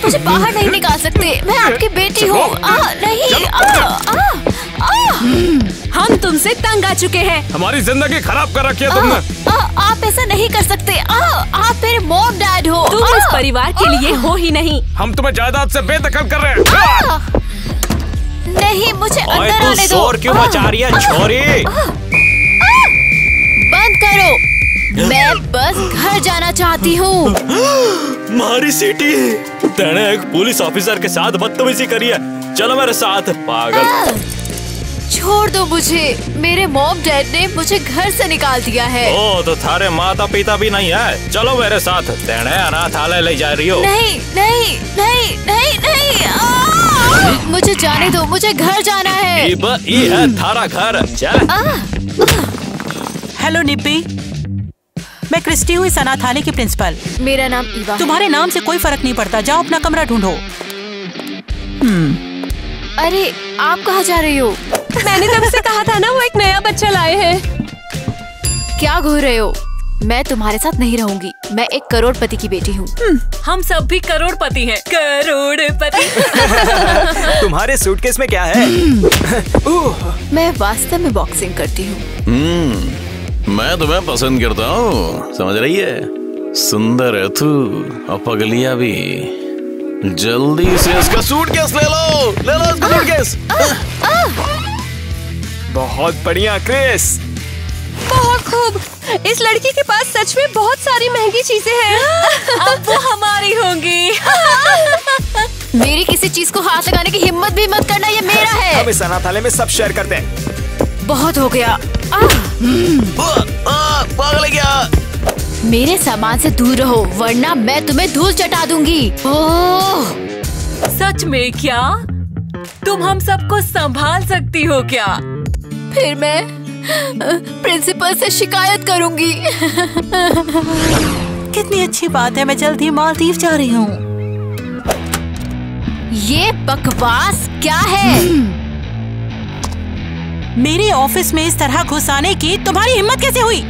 आप मुझे बाहर नहीं निकाल सकते। मैं आपकी बेटी हूँ। नहीं आ, आ, आ, हम तुमसे तंग आ चुके हैं। हमारी ज़िंदगी खराब कर रखी है तुमने। आप ऐसा नहीं कर सकते। आ, आप मेरे मॉम डैड हो। तुम आ, इस परिवार के लिए हो ही नहीं। हम तुम्हें जायदाद से बेदखल कर रहे हैं। नहीं मुझे अंदर आने दो। शोर क्यों मचा रही है छोरी? बंद करो। मैं बस घर जाना चाहती हूँ। मारी सीटी तेने एक पुलिस ऑफिसर के साथ बदतमीजी करी है। चलो मेरे साथ पागल। छोड़ दो मुझे। मेरे मॉम डैड ने मुझे घर से निकाल दिया है। ओ तो थारे माता पिता भी नहीं है। चलो मेरे साथ तेने अनाथालय ले जा रही हो। नहीं नहीं नहीं नहीं नहीं आ! मुझे जाने दो मुझे घर जाना है। ई है थारा घर। चल हेलो निप्पी मैं क्रिस्टी हूँ इस अनाथालय की प्रिंसिपल। मेरा नाम ईवा। तुम्हारे नाम से कोई फ़र्क नहीं पड़ता। जाओ अपना कमरा ढूंढो। अरे आप कहाँ जा रही हो? मैंने तब से कहा था ना वो एक नया बच्चा लाए हैं। क्या घूर रहे हो? मैं तुम्हारे साथ नहीं रहूँगी। मैं एक करोड़पति की बेटी हूँ। हम सब भी करोड़पति हैं। करोड़पति। तुम्हारे सूटकेस में क्या है? मैं वास्तव में बॉक्सिंग करती हूँ। हम्म, मैं तुम्हें पसंद करता हूँ। समझ रही है? सुंदर है तू और पगलिया भी। जल्दी से इसका सूटकेस ले लो। ले लो इसका सूटकेस बहुत बढ़िया क्रिस बहुत खूब। इस लड़की के पास सच में बहुत सारी महँगी चीज़ें हैं। अब वो हमारी होंगी। मेरी किसी चीज़ को हाथ लगाने की हिम्मत भी मत करना ये मेरा हम है इस अनाथालय में सब शेयर करते हैं। बहुत हो गया। पागल है क्या मेरे सामान से दूर रहो वरना मैं तुम्हें धूल चटा दूँगी। ओह सच में क्या? तुम हम सबको संभाल सकती हो क्या? फिर मैं प्रिंसिपल से शिकायत करूँगी। कितनी अच्छी बात है मैं जल्द ही मालदीव जा रही हूँ। ये बकवास क्या है? मेरे ऑफ़िस में इस तरह घुस आने की तुम्हारी हिम्मत कैसे हुई?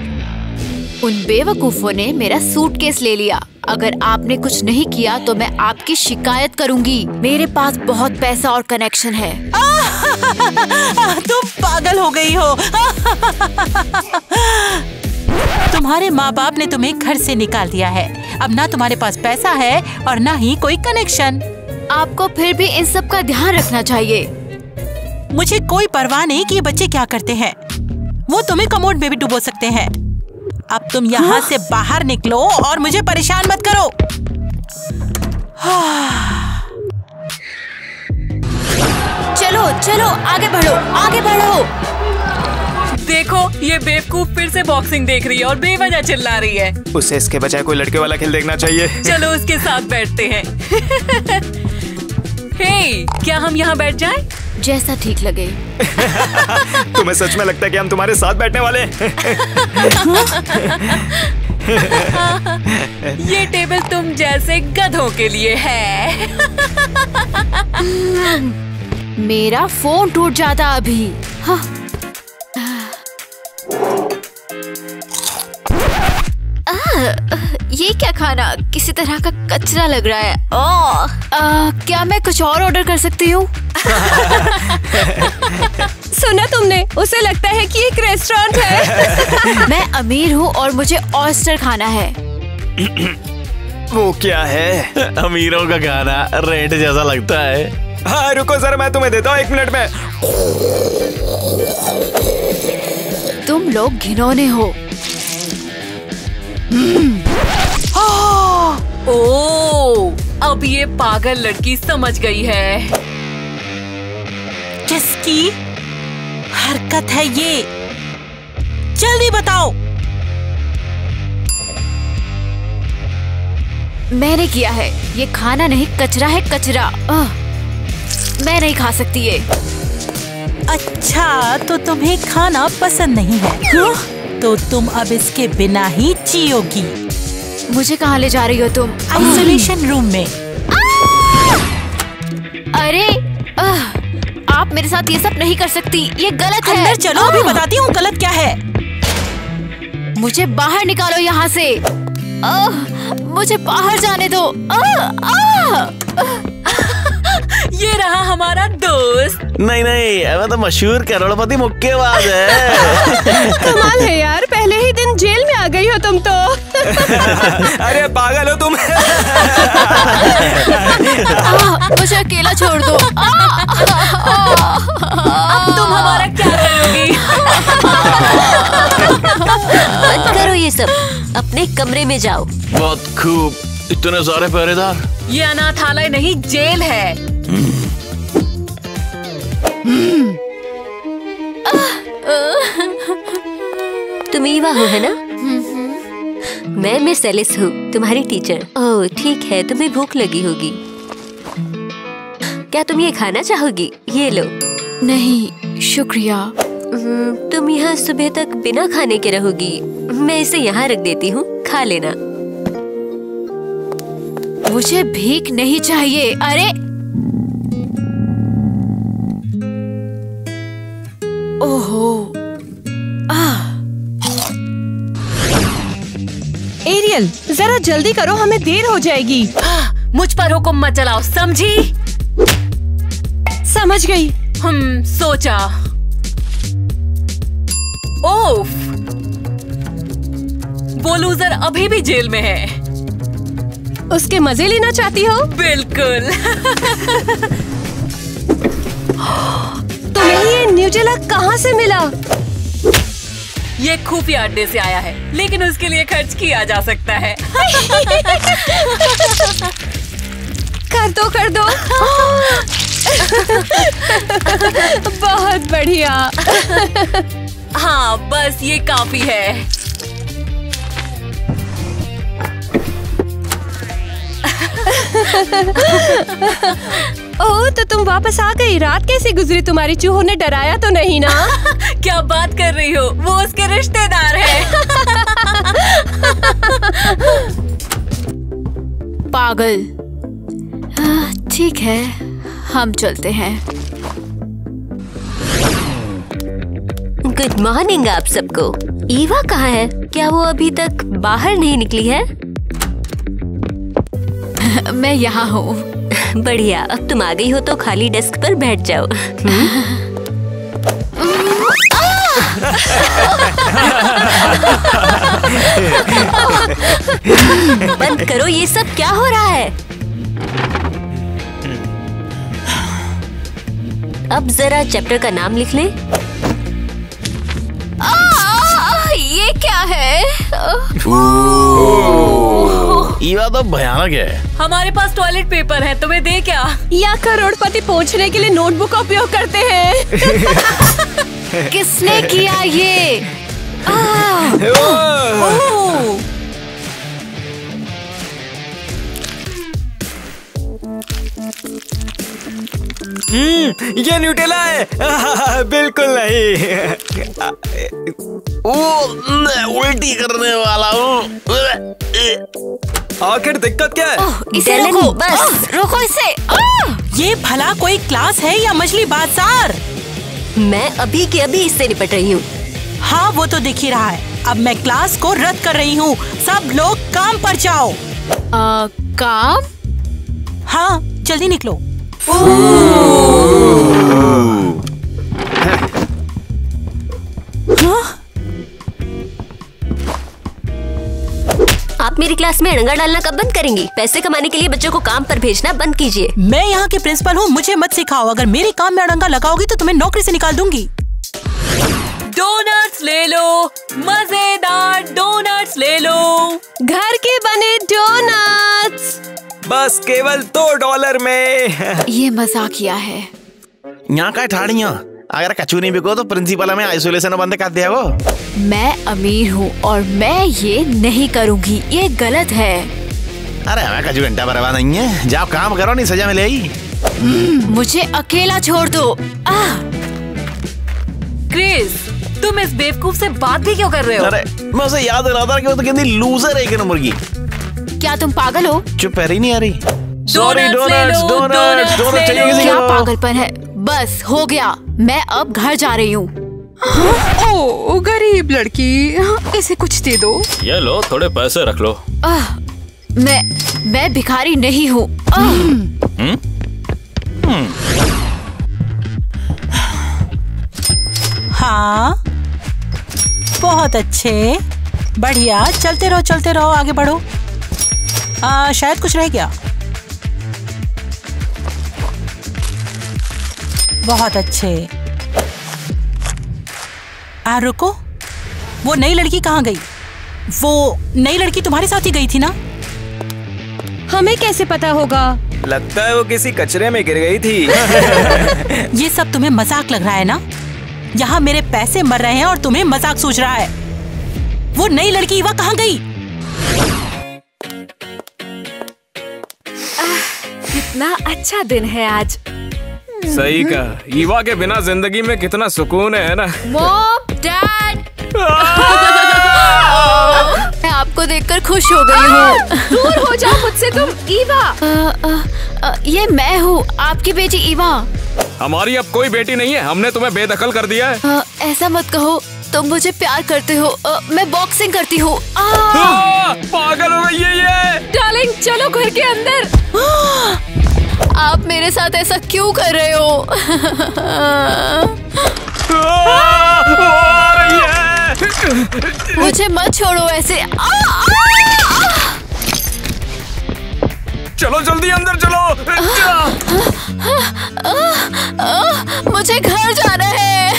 उन बेवकूफों ने मेरा सूटकेस ले लिया। अगर आपने कुछ नहीं किया तो मैं आपकी शिकायत करूँगी। मेरे पास बहुत पैसा और कनेक्शन है। तुम पागल हो गई हो। तुम्हारे माँ बाप ने तुम्हें घर से निकाल दिया है। अब ना तुम्हारे पास पैसा है और ना ही कोई कनेक्शन आपको फिर भी इन सब का ध्यान रखना चाहिए। मुझे कोई परवाह नहीं कि ये बच्चे क्या करते हैं। वो तुम्हें कमोड में भी डुबो सकते हैं। अब तुम यहाँ से बाहर निकलो और मुझे परेशान मत करो। चलो चलो आगे बढ़ो आगे बढ़ो। देखो ये बेवकूफ़ फिर से बॉक्सिंग देख रही है और बेवजह चिल्ला रही है। उसे इसके बजाय कोई लड़के वाला खेल देखना चाहिए। चलो उसके साथ बैठते हैं। हे क्या हम यहाँ बैठ जाएँ? जैसा ठीक लगे। तुम्हें सच में लगता है कि हम तुम्हारे साथ बैठने वाले ये टेबल तुम जैसे गधों के लिए है। मेरा फ़ोन टूट जाता अभी। हाँ। ये क्या खाना? किसी तरह का कचरा लग रहा है। ओह, आ, क्या मैं कुछ और ऑर्डर कर सकती हूँ? सुना तुमने उसे लगता है कि एक रेस्टोरेंट है। मैं अमीर हूँ और मुझे ऑयस्टर खाना है। वो क्या है? अमीरों का खाना रेंट जैसा लगता है। हाँ रुको सर मैं तुम्हें देता हूँ एक मिनट में। तुम लोग घिनौने हो। ओ अब ये पागल लड़की समझ गई है। किसकी हरकत है ये? जल्दी बताओ। मैंने किया है। ये खाना नहीं कचरा है कचरा। आह, मैं नहीं खा सकती ये। अच्छा तो तुम्हें खाना पसंद नहीं है। हाँ? तो तुम अब इसके बिना ही जियोगी। मुझे कहाँ ले जा रही हो तुम? आइसोलेशन रूम में। अरे आप मेरे साथ ये सब नहीं कर सकती। ये गलत है। अंदर चलो अभी बताती हूँ गलत क्या है। मुझे बाहर निकालो यहाँ से। आह, मुझे बाहर जाने दो। आह, आह। ये रहा हमारा दोस्त। नहीं नहीं मैं तो मशहूर करोड़पति मुक्केबाज है। कमाल है यार। पहले ही दिन जेल में आ गई हो तुम तो। अरे पागल हो तुम। आ, मुझे अकेला छोड़ दो। आ, अब तुम हमारा क्या करोगी? बंद करो ये सब। अपने कमरे में जाओ। बहुत खूब। इतने सारे पहरेदार। ये अनाथालय नहीं जेल है। तुम ईवा हो है ना? मैं मिस एलिस हूँ तुम्हारी टीचर। ओह ठीक है तुम्हें भूख लगी होगी। क्या तुम ये खाना चाहोगी? ये लो। नहीं शुक्रिया। हम्म, तुम यहाँ सुबह तक बिना खाने के रहोगी। मैं इसे यहाँ रख देती हूँ खा लेना। मुझे भीख नहीं चाहिए। अरे जल्दी करो हमें देर हो जाएगी। मुझ पर हुक्म मत चलाओ समझी? समझ गई। हम सोचा। ओफ! वो लूजर अभी भी जेल में है। उसके मज़े लेना चाहती हो? बिल्कुल। तुम्हें ये न्यूजेला कहाँ से मिला? ये खुफिया अड्डे से आया है लेकिन उसके लिए खर्च किया जा सकता है। कर दो कर दो। बहुत बढ़िया। हाँ बस ये काफ़ी है। ओह तो तुम वापस आ गई। रात कैसे गुजरी? तुम्हारी चूहों ने डराया तो नहीं ना? क्या बात कर रही हो? वो उसके रिश्तेदार है। पागल। ठीक है हम चलते हैं। गुड मॉर्निंग आप सबको। ईवा कहाँ है? क्या वो अभी तक बाहर नहीं निकली है? मैं यहाँ हूँ। बढ़िया। अब तुम आ गई हो तो खाली डेस्क पर बैठ जाओ। बंद करो ये सब क्या हो रहा है? अब जरा चैप्टर का नाम लिख लें। आ, आ, ये क्या है? ईवा तो भयानक है। हमारे पास टॉयलेट पेपर है तुम्हें दे क्या? या करोड़पति पहुँचने के लिए नोटबुक का उपयोग करते हैं। किसने किया ये? हम्म ये न्यूटेला है। बिल्कुल नहीं। ओ, मैं उल्टी करने वाला हूँ। आखिर दिक्कत क्या है? ओह, इसे रोको। बस। रोको इसे! ये भला कोई क्लास है या मछली बाज़ार? मैं अभी के अभी इससे निपट रही हूँ। हाँ वो तो दिख ही रहा है। अब मैं क्लास को रद्द कर रही हूँ। सब लोग काम पर जाओ। आ, काम? हाँ जल्दी निकलो। आप मेरी क्लास में अड़ंगा डालना कब बंद करेंगी? पैसे कमाने के लिए बच्चों को काम पर भेजना बंद कीजिए। मैं यहाँ के प्रिंसिपल हूँ मुझे मत सिखाओ। अगर मेरे काम में अड़ंगा लगाओगी तो तुम्हें नौकरी से निकाल दूँगी। डोनट्स ले लो मज़ेदार डोनट्स ले लो। घर के बने डोनट्स। बस केवल दो डॉलर में। ये मजाकिया है। यहाँ का ठाड़िया। अगर कचू नहीं बिको तो प्रिंसिपल हमें आइसोलेशन बंद कर दिया वो। मैं अमीर हूँ और मैं ये नहीं करूँगी ये गलत है। अरे हमें कचू घंटा बर्बाद नहीं है। जाओ काम करो नहीं सजा मिलेगी। मुझे अकेला छोड़ दो। आह! क्रिस तुम इस बेवकूफ़ से बात भी क्यों कर रहे हो? अरे मैं उसे याद दिला था कि वो तो कितनी लूजर है की। क्या तुम पागल हो? चुप पैर ही नहीं आ रही। सॉरी डोनट्स डोनट्स डोनट्स चाहिए। किसी क्या पागलपन है? बस हो गया। मैं अब घर जा रही हूँ। ओ गरीब लड़की इसे कुछ दे दो। ये लो थोड़े पैसे रख लो। आह, मैं मैं भिखारी नहीं हूँ। हाँ बहुत अच्छे। बढ़िया चलते रहो चलते रहो आगे बढ़ो। आ, शायद कुछ रह गया। बहुत अच्छे। आ रुको। वो नई लड़की कहाँ गई? वो नई लड़की तुम्हारे साथ ही गई थी ना? हमें कैसे पता होगा? लगता है वो किसी कचरे में गिर गई थी। ये सब तुम्हें मज़ाक लग रहा है ना? यहाँ मेरे पैसे मर रहे हैं और तुम्हें मज़ाक सोच रहा है। वो नई लड़की इवा कहाँ गई? कितना अच्छा दिन है आज। सही कहा। ईवा के बिना ज़िंदगी में कितना सुकून है ना? मॉम डैड मैं आपको देखकर खुश हो गई हूँ। दूर हो जाओ मुझसे तुम ईवा। ये मैं हूँ आपकी बेटी इवा हमारी अब कोई बेटी नहीं है हमने तुम्हें बेदखल कर दिया है। ऐसा मत कहो तुम मुझे प्यार करते हो अ, मैं बॉक्सिंग करती हूँ। आ! आ, पागल हो गई है ये। डार्लिंग चलो घर के अंदर। आप मेरे साथ ऐसा क्यों कर रहे हो? है मुझे मत छोड़ो ऐसे। आ, आ, आ! चलो जल्दी अंदर चलो। मुझे घर जाना है।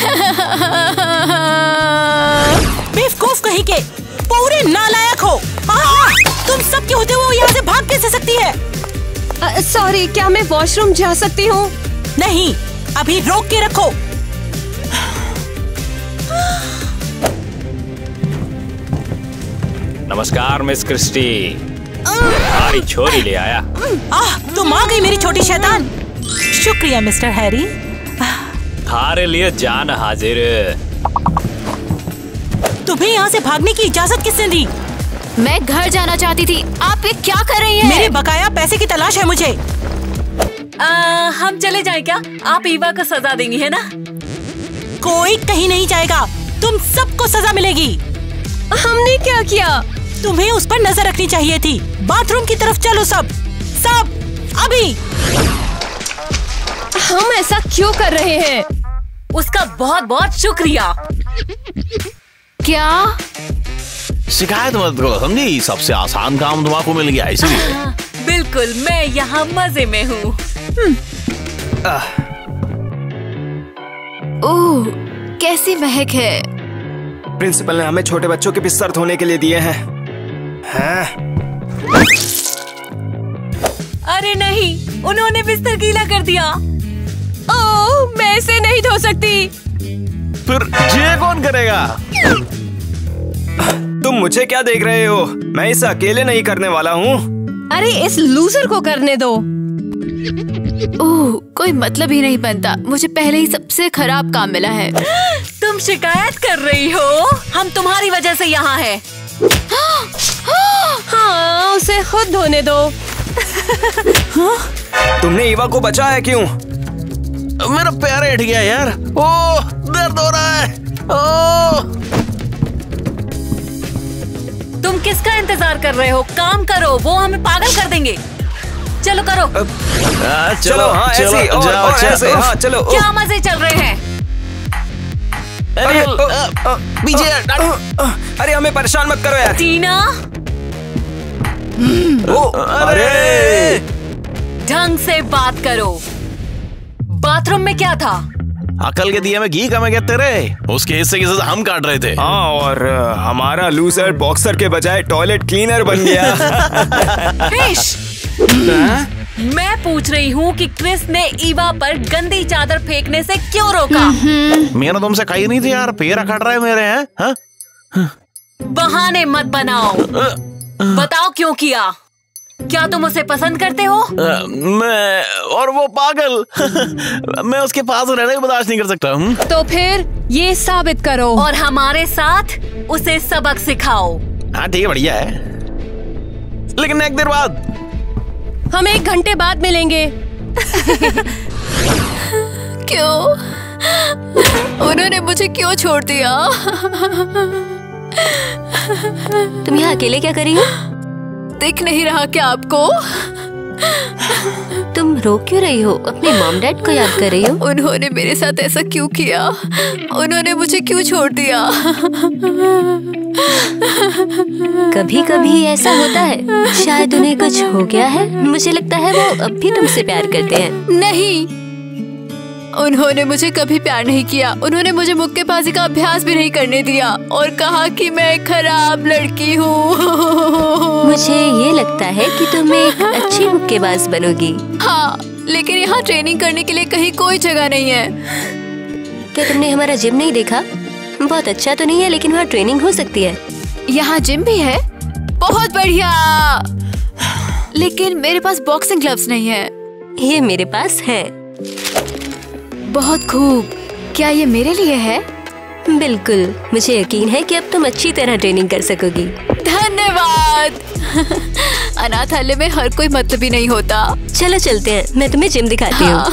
बेवकूफ़ कहीं के। पूरे नालायक हो। हाँ, तुम सबके होते हुए वो यहाँ से भाग कैसे सकती है? सॉरी क्या मैं वॉशरूम जा सकती हूँ? नहीं अभी रोक के रखो। नमस्कार मिस क्रिस्टी। हमारी छोरी ले आया। आह तुम आ गई मेरी छोटी शैतान। शुक्रिया मिस्टर हैरी। थारे लिए जान हाजिर। तुम्हें यहाँ से भागने की इजाज़त किसने दी? मैं घर जाना चाहती थी। आप ये क्या कर रही हैं? मेरे बकाया पैसे की तलाश है मुझे। आ, हम चले जाएँ क्या? आप ईवा को सजा देंगी है ना? कोई कहीं नहीं जाएगा। तुम सबको सजा मिलेगी। हमने क्या किया? तुम्हें उस पर नज़र रखनी चाहिए थी। बाथरूम की तरफ़ चलो सब। सब अभी। हम ऐसा क्यों कर रहे हैं? उसका बहुत बहुत शुक्रिया। क्या? शिकायत मत करो समझी? सबसे आसान काम तुम्हारा मिल गया इसलिए। बिल्कुल मैं यहाँ मज़े में हूँ। ओह कैसी महक है। प्रिंसिपल ने हमें छोटे बच्चों के बिस्तर धोने के लिए दिए हैं। हैं? अरे नहीं उन्होंने बिस्तर गीला कर दिया। ओह मैं इसे नहीं धो सकती। फिर ये कौन करेगा? तुम मुझे क्या देख रहे हो? मैं इसे अकेले नहीं करने वाला हूँ। अरे इस लूजर को करने दो। ओह कोई मतलब ही नहीं बनता। मुझे पहले ही सबसे खराब काम मिला है। तुम शिकायत कर रही हो? हम तुम्हारी वजह से यहाँ है। हाँ उसे खुद धोने दो। तुमने ईवा को बचाया क्यों? मेरा पैर हट गया यार। ओ दर्द हो रहा है। ओ तुम किसका इंतज़ार कर रहे हो? काम करो वो हमें पागल कर देंगे। चलो करो। आ, चलो हाँ ऐसे और, और ऐसे हाँ चलो क्या मज़े चल रहे हैं? अरे, पीछे अरे हमें परेशान मत करो यार। टीना? ओ, अरे। ढंग से बात करो। बाथरूम में क्या था? अकल के दिए में घी कमे गया तेरे? उसके हिस्से की सजा हम काट रहे थे। हाँ और हमारा लूजर बॉक्सर के बजाय टॉयलेट क्लीनर बन गया। मैं पूछ रही हूँ कि क्रिस ने ईवा पर गंदी चादर फेंकने से क्यों रोका? मैंने तुमसे कही नहीं थी यार पैर अखड़ रहे मेरे हैं? हाँ? बहाने मत बनाओ। बताओ क्यों किया? क्या तुम उसे पसंद करते हो? अ, मैं और वो पागल। मैं उसके पास रहने को बर्दाश्त नहीं कर सकता हूँ तो फिर ये साबित करो। और हमारे साथ उसे सबक सिखाओ। हाँ ठीक है बढ़िया है। लेकिन एक देर बाद। हम एक घंटे बाद मिलेंगे। क्यों? उन्होंने मुझे क्यों छोड़ दिया? तुम यहाँ अकेले क्या करी हो? दिख नहीं रहा क्या आपको? तुम रो क्यों रही हो? अपने मॉम डैड को याद कर रही हो? उन्होंने मेरे साथ ऐसा क्यों किया? उन्होंने मुझे क्यों छोड़ दिया? कभी कभी ऐसा होता है। शायद उन्हें कुछ हो गया है। मुझे लगता है वो अब भी तुमसे प्यार करते हैं। नहीं। उन्होंने मुझे कभी प्यार नहीं किया। उन्होंने मुझे मुक्केबाजी का अभ्यास भी नहीं करने दिया और कहा कि मैं खराब लड़की हूँ। मुझे ये लगता है कि तुम एक अच्छी मुक्केबाज बनोगी। हाँ लेकिन यहाँ ट्रेनिंग करने के लिए कहीं कोई जगह नहीं है। क्या तुमने हमारा जिम नहीं देखा? बहुत अच्छा तो नहीं है लेकिन वहाँ ट्रेनिंग हो सकती है। यहाँ जिम भी है? बहुत बढ़िया! लेकिन मेरे पास बॉक्सिंग ग्लव्स नहीं है। ये मेरे पास है। बहुत खूब। क्या ये मेरे लिए है? बिल्कुल। मुझे यकीन है कि अब तुम अच्छी तरह ट्रेनिंग कर सकोगी। धन्यवाद! अनाथालय में हर कोई मतलब ही नहीं होता। चलो चलते हैं। मैं तुम्हें जिम दिखाती हूँ।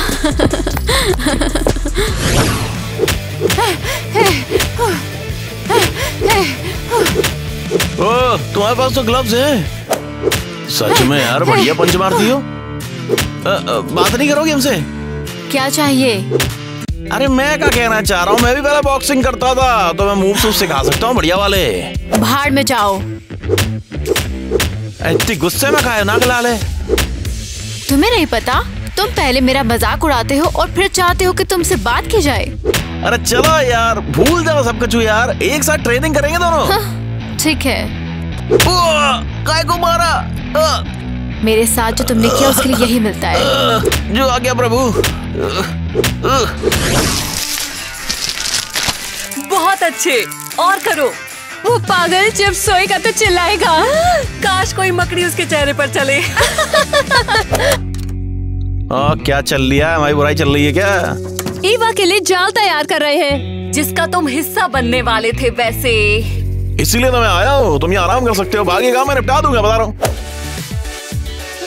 तुम्हारे पास तो ग्लव्स हैं। सच में यार बढ़िया पंच मारती हो। बात नहीं करोगे हमसे? क्या चाहिए? अरे मैं क्या कहना चाह रहा हूँ? मैं भी पहले बॉक्सिंग करता था तो मैं मूव सूव सिखा सकता हूँ बढ़िया वाले। भाड़ में जाओ। इतनी गुस्से में खाए ना गला ले तुम्हें नहीं पता तुम पहले मेरा मज़ाक उड़ाते हो और फिर चाहते हो कि तुमसे बात की जाए। अरे चलो यार भूल जाओ सब कुछ यार एक साथ ट्रेनिंग करेंगे दोनों। ठीक है। काय को मारा? मेरे साथ जो तुमने किया उसके लिए यही मिलता है। जो आ गया प्रभु। बहुत अच्छे। और करो। वो पागल जब सोएगा तो चिल्लाएगा। काश कोई मकड़ी उसके चेहरे पर चले। आ, क्या चल लिया है? हमारी बुराई चल रही है क्या? ईवा के लिए जाल तैयार कर रहे हैं जिसका तुम हिस्सा बनने वाले थे वैसे। इसीलिए तो मैं आया हूँ। तुम ये आराम कर सकते हो। बाकी काम मैं निपटा दूँगा बता रहा हूँ।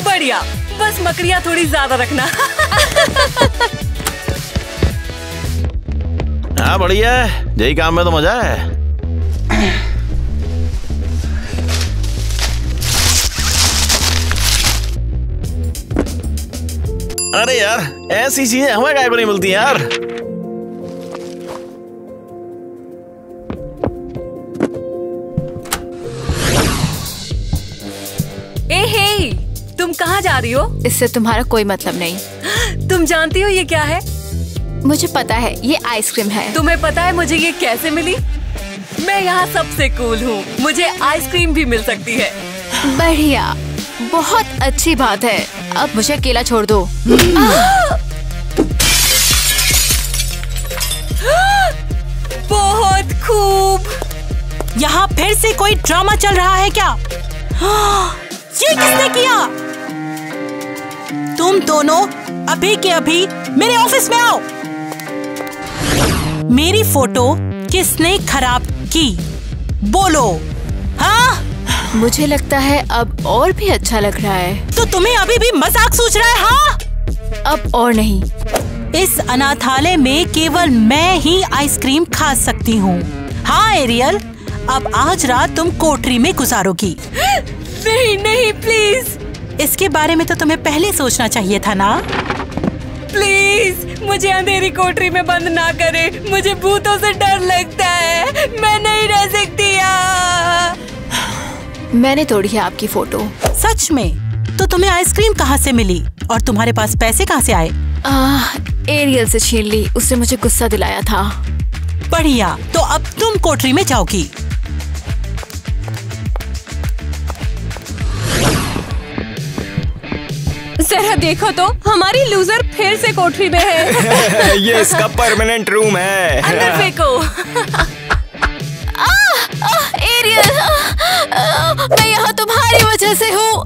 बढ़िया। बस मकड़ियाँ थोड़ी ज़्यादा रखना। हाँ बढ़िया यही काम में तो मज़ा है। अरे यार, ऐसी चीज़ें हमें गाय को नहीं मिलती यार। रही हो? इससे तुम्हारा कोई मतलब नहीं। तुम जानती हो ये क्या है? मुझे पता है ये आइसक्रीम है। तुम्हें पता है मुझे ये कैसे मिली? मैं यहाँ सबसे कूल हूँ। मुझे आइसक्रीम भी मिल सकती है। बढ़िया। बहुत अच्छी बात है। अब मुझे अकेला छोड़ दो। बहुत खूब। यहाँ फिर से कोई ड्रामा चल रहा है क्या? ये किसने किया? तुम दोनों अभी के अभी मेरे ऑफ़िस में आओ। मेरी फ़ोटो किसने खराब की? बोलो। हाँ? मुझे लगता है अब और भी अच्छा लग रहा है। तो तुम्हें अभी भी मज़ाक सोच रहा है हाँ? अब और नहीं। इस अनाथालय में केवल मैं ही आइसक्रीम खा सकती हूँ। हाँ एरियल अब आज रात तुम कोठरी में गुजारोगी। नहीं नहीं प्लीज़ इसके बारे में तो तुम्हें पहले सोचना चाहिए था ना? प्लीज़ मुझे अंधेरी कोठरी में बंद ना करे। मुझे भूतों से डर लगता है। मैं नहीं रह सकती मैंने तोड़ी है आपकी फ़ोटो। सच में? तो तुम्हें आइसक्रीम कहाँ से मिली? और तुम्हारे पास पैसे कहाँ से आए? आह, एरियल से छीन ली। उसने मुझे गुस्सा दिलाया था। बढ़िया। तो अब तुम कोठरी में जाओगी। जरा देखो तो हमारी लूजर फिर से कोठरी में है। ये इसका परमानेंट रूम है। अंदर फेंको। एरियल मैं यहाँ तुम्हारी वजह से हूँ।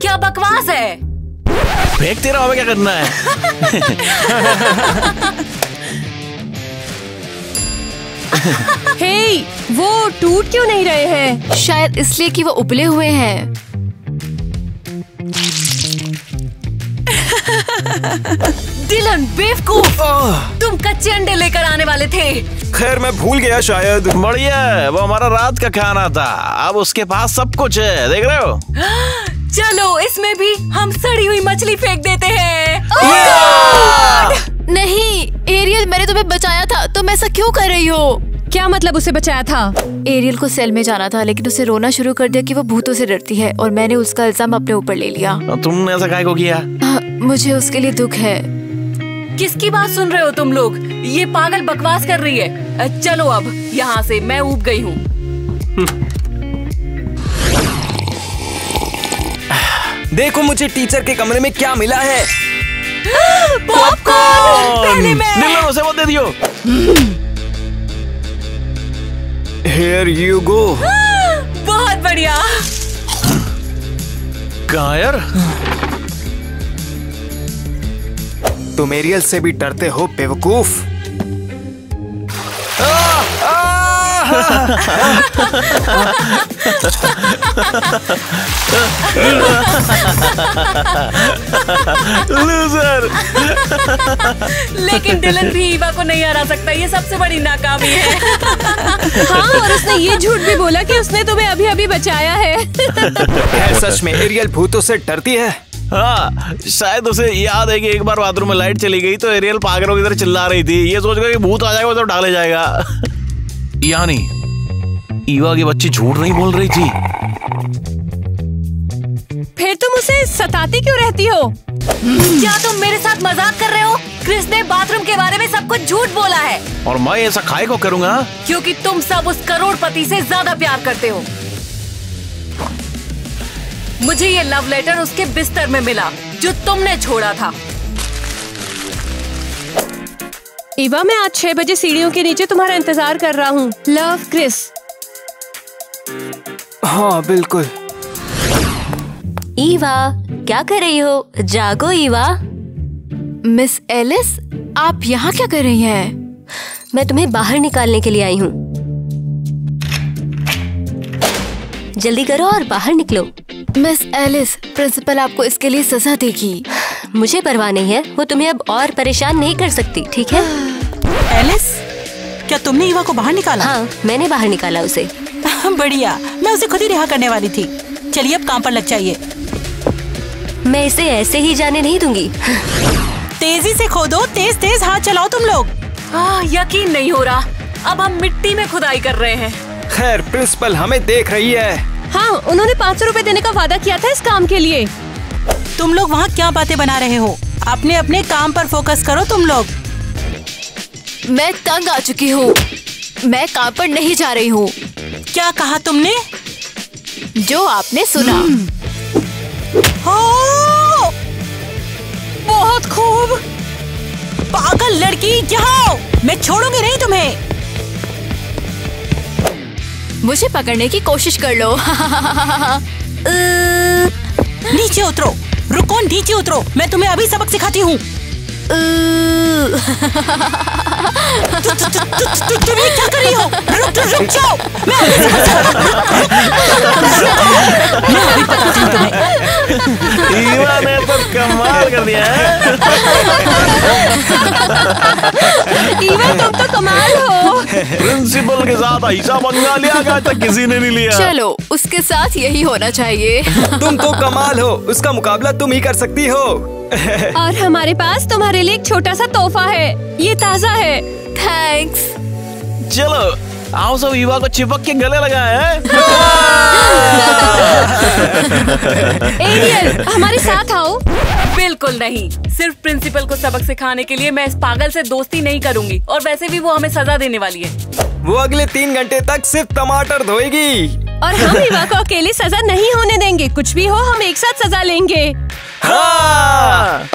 क्या बकवास है? फेंकते रहो हमें क्या करना है हे? Hey, वो टूट क्यों नहीं रहे हैं? शायद इसलिए कि वो उबले हुए हैं। डिलन बेवकूफ़। तुम कच्चे अंडे लेकर आने वाले थे। खैर मैं भूल गया शायद। बढ़िया वो हमारा रात का खाना था। अब उसके पास सब कुछ है देख रहे हो? चलो इसमें भी हम सड़ी हुई मछली फेंक देते हैं। नहीं एरियल मैंने तुम्हें बचाया था तुम ऐसा क्यों कर रही हो? क्या मतलब उसे बचाया था? एरियल को सेल में जाना था लेकिन उसे रोना शुरू कर दिया कि वो भूतों से डरती है और मैंने उसका इल्ज़ाम अपने ऊपर ले लिया। तुमने ऐसा काय को किया? हाँ, मुझे उसके लिए दुख है। किसकी बात सुन रहे हो तुम लोग? ये पागल बकवास कर रही है। चलो अब यहाँ से मैं ऊब गई हूँ। देखो मुझे टीचर के कमरे में क्या मिला है। पॉपकॉर्न! पहले मैं उसे वो दे दियो। हेयर यू गो बहुत बढ़िया। कायर? तुम एरियल से भी डरते हो बेवकूफ़। लूजर लेकिन डिलन भी ईवा को नहीं हरा सकता ये सबसे बड़ी नाकामी है। हाँ और उसने ये झूठ भी बोला कि उसने तुम्हें अभी अभी बचाया है। है सच में एरियल भूतों से डरती है। हाँ शायद उसे याद है कि एक बार बाथरूम में लाइट चली गई तो एरियल पागलों की तरह चिल्ला रही थी। ये सोच कर कि भूत आ जाएगा तो डाले जाएगा। यानी ईवा की बच्ची झूठ नहीं बोल रही थी। फिर तुम उसे सताती क्यों रहती हो? क्या तुम मेरे साथ मज़ाक कर रहे हो? क्रिस ने बाथरूम के बारे में सब कुछ झूठ बोला है। और मैं ऐसा खाए को करूँगा? क्योंकि तुम सब उस करोड़पति से ज़्यादा प्यार करते हो। मुझे ये लव लेटर उसके बिस्तर में मिला जो तुमने छोड़ा था। ईवा मैं आज छह बजे सीढ़ियों के नीचे तुम्हारा इंतज़ार कर रहा हूँ। Love Chris. हाँ बिल्कुल। ईवा क्या कर रही हो? जागो ईवा। मिस एलिस आप यहाँ क्या कर रही हैं? मैं तुम्हें बाहर निकालने के लिए आई हूँ। जल्दी करो और बाहर निकलो। मिस एलिस प्रिंसिपल आपको इसके लिए सजा देगी। मुझे परवाह नहीं है वो तुम्हें अब और परेशान नहीं कर सकती ठीक है? एलिस क्या तुमने ईवा को बाहर निकाला? हाँ मैंने बाहर निकाला उसे। बढ़िया मैं उसे खुद ही रिहा करने वाली थी। चलिए अब काम पर लग जाइए। मैं इसे ऐसे ही जाने नहीं दूँगी। तेज़ी से खोदो तेज तेज हाथ चलाओ तुम लोग। आ, यकीन नहीं हो रहा। अब हम मिट्टी में खुदाई कर रहे हैं। खैर प्रिंसिपल हमें देख रही है। हाँ उन्होंने पाँच सौ रूपए देने का वादा किया था इस काम के लिए। तुम लोग वहाँ क्या बातें बना रहे हो? अपने अपने काम पर फोकस करो तुम लोग। मैं तंग आ चुकी हूँ। मैं काम पर नहीं जा रही हूँ। क्या कहा तुमने? जो आपने सुना। हो बहुत खूब। पागल लड़की यहाँ आओ। मैं छोड़ूँगी नहीं तुम्हें। मुझे पकड़ने की कोशिश कर लो। नीचे उतरो। रुको नीचे उतरो। मैं तुम्हें अभी सबक सिखाती हूँ। तुम ये क्या कर रही हो रुक रुक रुक जाओ मैं हूँ। मैं अभी बताती हूँ तुम्हें ईवा ने तो कमाल कर दिया है ईवा तुम तो कमाल हो प्रिंसिपल के साथ ऐसा पंगा लिया कि आज तक किसी ने नहीं लिया चलो उसके साथ यही होना चाहिए तुम तो कमाल हो उसका मुकाबला तुम ही कर सकती हो और हमारे पास तुम्हारे लिए एक छोटा सा तोहफा है। ये ताज़ा है। थैंक्स चलो आओ सब ईवा को चिपक के गले लगाए हैं? एरियल हमारे साथ आओ। बिल्कुल नहीं। सिर्फ़ प्रिंसिपल को सबक सिखाने के लिए मैं इस पागल से दोस्ती नहीं करूँगी। और वैसे भी वो हमें सजा देने वाली है। वो अगले तीन घंटे तक सिर्फ़ टमाटर धोएगी। और हम युवा को अकेले सजा नहीं होने देंगे। कुछ भी हो हम एक साथ सजा लेंगे। हाँ!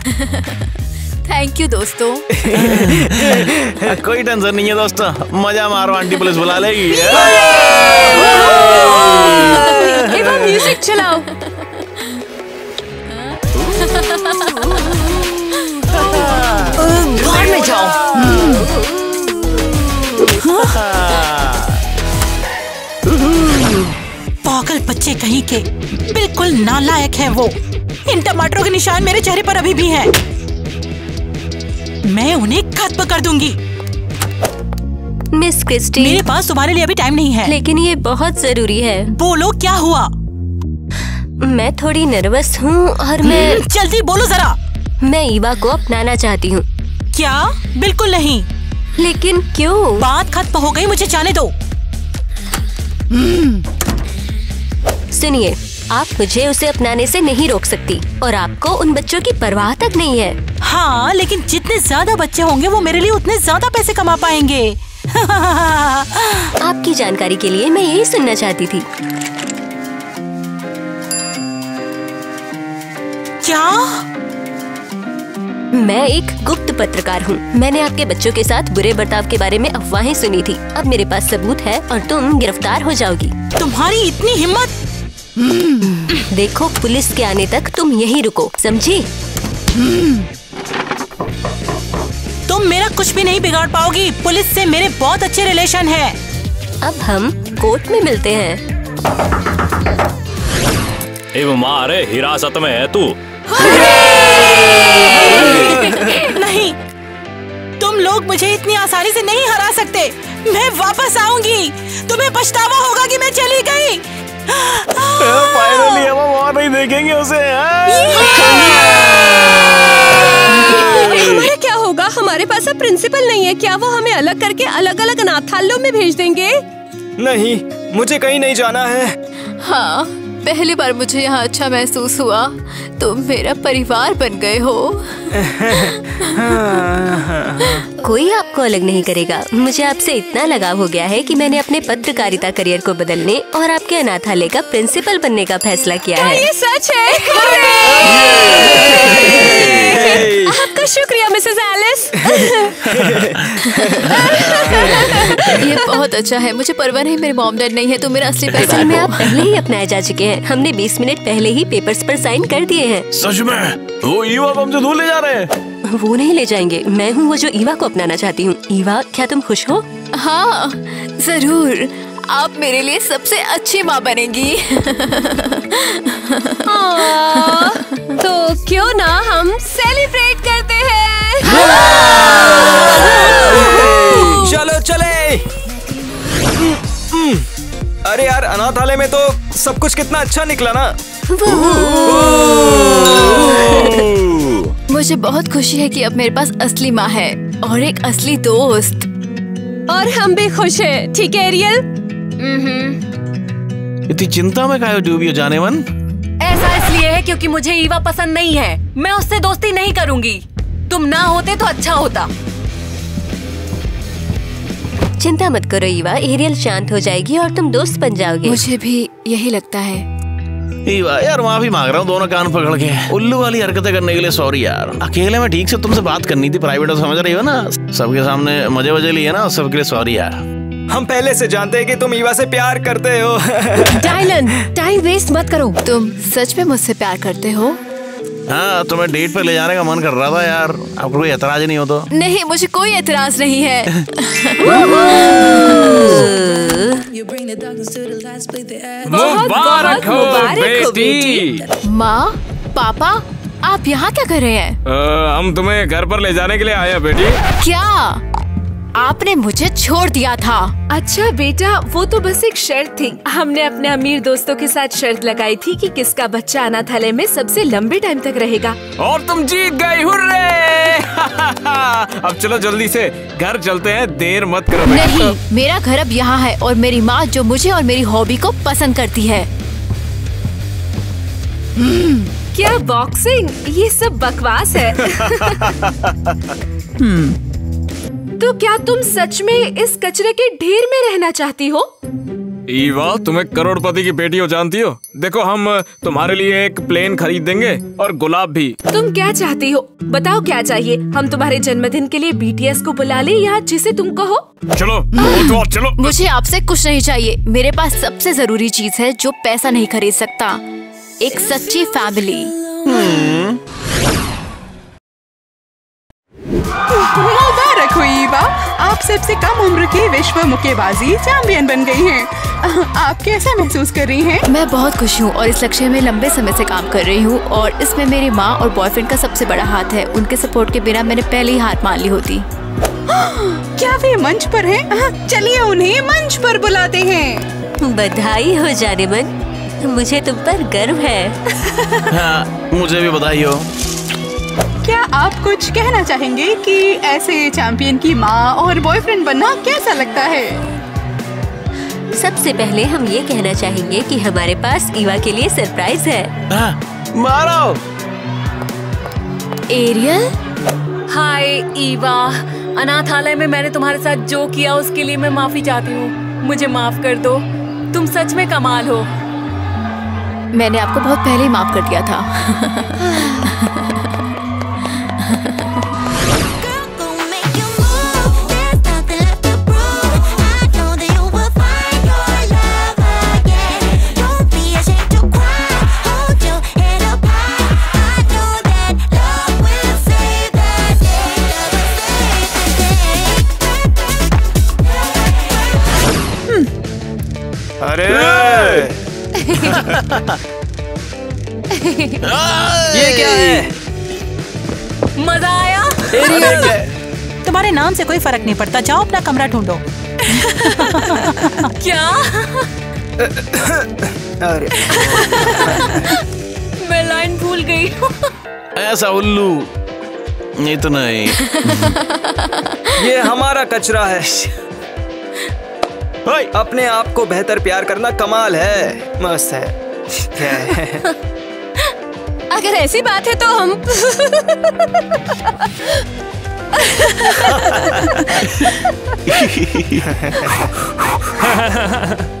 थैंक यू दोस्तों. कोई टेंशन नहीं है दोस्तों। मज़ा मारो आंटी पुलिस बुला लेगी। म्यूज़िक चलाओ। घर में जाओ। पागल बच्चे कहीं के बिल्कुल नालायक है वो। इन टमाटरों के निशान मेरे चेहरे पर अभी भी हैं। मैं उन्हें खत्म कर दूँगी। Miss Christy. मेरे पास तुम्हारे लिए अभी टाइम नहीं है। लेकिन ये बहुत ज़रूरी है। बोलो क्या हुआ? मैं थोड़ी नर्वस हूँ और मैं जल्दी बोलो जरा। मैं ईवा को अपनाना चाहती हूँ। क्या? बिल्कुल नहीं। लेकिन क्यों? बात खत्म हो गई मुझे जाने दो। सुनिए आप मुझे उसे अपनाने से नहीं रोक सकती और आपको उन बच्चों की परवाह तक नहीं है। हाँ लेकिन जितने ज़्यादा बच्चे होंगे वो मेरे लिए उतने ज़्यादा पैसे कमा पाएँगे। आपकी जानकारी के लिए मैं यही सुनना चाहती थी। क्या? मैं एक गुप्त पत्रकार हूँ। मैंने आपके बच्चों के साथ बुरे बर्ताव के बारे में अफवाहें सुनी थी। अब मेरे पास सबूत है और तुम गिरफ़्तार हो जाओगी। तुम्हारी इतनी हिम्मत देखो पुलिस के आने तक तुम यहीं रुको समझी? तुम मेरा कुछ भी नहीं बिगाड़ पाओगी। पुलिस से मेरे बहुत अच्छे रिलेशन है। अब हम कोर्ट में मिलते हैं। मारे हिरासत में है तू। नहीं तुम लोग मुझे इतनी आसानी से नहीं हरा सकते। मैं वापस आऊँगी। तुम्हें पछतावा होगा कि मैं चली गई। फाइनली हम और नहीं देखेंगे उसे हमारा क्या होगा? हमारे पास अब प्रिंसिपल नहीं है। क्या वो हमें अलग करके अलग अलग अनाथालयों में भेज देंगे? नहीं मुझे कहीं नहीं जाना है। हाँ। पहली बार मुझे यहाँ अच्छा महसूस हुआ। तुम मेरा परिवार बन गए हो। कोई आपको अलग नहीं करेगा। मुझे आपसे इतना लगाव हो गया है कि मैंने अपने पत्रकारिता करियर को बदलने और आपके अनाथालय का प्रिंसिपल बनने का फैसला किया है। ये सच है? आपका शुक्रिया मिसेस एलिस ये बहुत अच्छा है। मुझे परवाह नहीं मेरे मॉम डैड नहीं है तो मेरा असली परिवार में आप पहले ही अपनाए जा चुके हैं। हमने 20 मिनट पहले ही पेपर्स पर साइन कर दिए हैं। सच में? वो युवा को हमसे दूर ले जा रहे हैं। वो नहीं ले जाएँगे। मैं हूँ वो जो ईवा को अपनाना चाहती हूँ। ईवा क्या तुम खुश हो? हाँ ज़रूर। आप मेरे लिए सबसे अच्छी माँ बनेंगी। हाँ, तो क्यों ना हम सेलिब्रेट करते हैं। चलो। चले अरे यार अनाथालय में तो सब कुछ कितना अच्छा निकला ना। मुझे बहुत खुशी है कि अब मेरे पास असली माँ है और एक असली दोस्त। और हम भी खुश हैं ठीक है एरियल? इतनी चिंता में काहे डूबी हो जाने मन? ऐसा इसलिए है क्योंकि मुझे ईवा पसंद नहीं है। मैं उससे दोस्ती नहीं करूँगी। तुम ना होते तो अच्छा होता। चिंता मत करो ईवा एरियल शांत हो जाएगी और तुम दोस्त बन जाओगे। मुझे भी यही लगता है। ईवा यार माफ़ी मांग रहा हूँ दोनों कान पकड़ के। उल्लू वाली हरकतें करने के लिए सॉरी यार। अकेले में ठीक से तुमसे बात करनी थी प्राइवेट समझ रही हो ना? सबके सामने मज़े वजे लिए ना सबके लिए सॉरी यार। हम पहले से जानते हैं कि तुम ईवा से प्यार करते हो। टाइलन टाइम वेस्ट मत करो। तुम सच में मुझसे प्यार करते हो? हाँ तुम्हें डेट पे ले जाने का मन कर रहा था यार। आपको कोई एतराज़ नहीं हो तो। नहीं मुझे कोई एतराज़ नहीं है। मुबारक हो बेटी। माँ पापा आप यहाँ क्या कर रहे हैं? हम तुम्हें घर पर ले जाने के लिए आए हैं बेटी। क्या? आपने मुझे छोड़ दिया था। अच्छा बेटा वो तो बस एक शर्त थी। हमने अपने अमीर दोस्तों के साथ शर्त लगाई थी कि किसका बच्चा अनाथालय में सबसे लंबे टाइम तक रहेगा। और तुम जीत गई हुर्रे! अब चलो जल्दी से घर चलते हैं देर मत करो नहीं मेरा घर अब यहाँ है और मेरी माँ जो मुझे और मेरी हॉबी को पसंद करती है। क्या बॉक्सिंग ये सब बकवास है। तो क्या तुम सच में इस कचरे के ढेर में रहना चाहती हो? ईवा तुम्हें करोड़पति की बेटी हो जानती हो? देखो हम तुम्हारे लिए एक प्लेन खरीद देंगे और गुलाब भी। तुम क्या चाहती हो? बताओ क्या चाहिए? हम तुम्हारे जन्मदिन के लिए बीटीएस को बुला ले या जिसे तुम कहो? चलो तो और चलो। मुझे आपसे कुछ नहीं चाहिए। मेरे पास सबसे ज़रूरी चीज़ है जो पैसा नहीं खरीद सकता। एक सच्ची फैमिली। आप सबसे कम उम्र की विश्व मुक्केबाजी चैंपियन बन गई हैं। आप कैसा महसूस कर रही हैं? मैं बहुत खुश हूँ और इस लक्ष्य में लंबे समय से काम कर रही हूँ और इसमें मेरी माँ और बॉयफ्रेंड का सबसे बड़ा हाथ है। उनके सपोर्ट के बिना मैंने पहले ही हार मान ली होती। क्या वे मंच पर हैं? हाँ, चलिए उन्हें मंच पर बुलाते हैं। बधाई हो जाने मन। मुझे तुम पर गर्व है। हाँ मुझे भी बधाई हो। क्या आप कुछ कहना चाहेंगे कि ऐसे चैंपियन की माँ और बॉयफ्रेंड बनना कैसा लगता है? सबसे पहले हम ये कहना चाहेंगे कि हमारे पास ईवा के लिए सरप्राइज़ है। हाँ, मारो। Ariel hi Eva. अनाथालय में मैंने तुम्हारे साथ जो किया उसके लिए मैं माफ़ी चाहती हूँ। मुझे माफ़ कर दो। तुम सच में कमाल हो। मैंने आपको बहुत पहले ही माफ़ कर दिया था। कोई फ़र्क नहीं पड़ता। जाओ अपना कमरा ढूंढो। क्या? अरे। मैं लाइन भूल गई ऐसा उल्लू। इतना ही ये हमारा कचरा है। अपने आप को बेहतर प्यार करना कमाल है। मस्त है? अगर ऐसी बात है तो हम Ha ha ha ha!